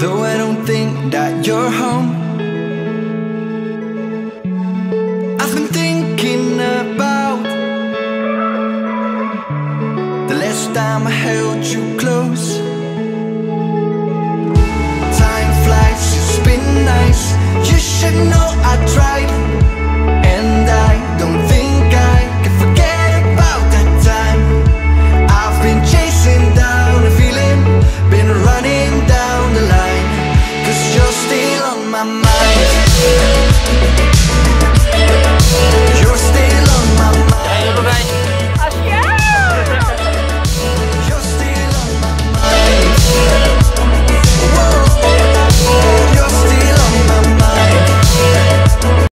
Though I don't think that you're home I've been thinking about The last time I held you close. my mind.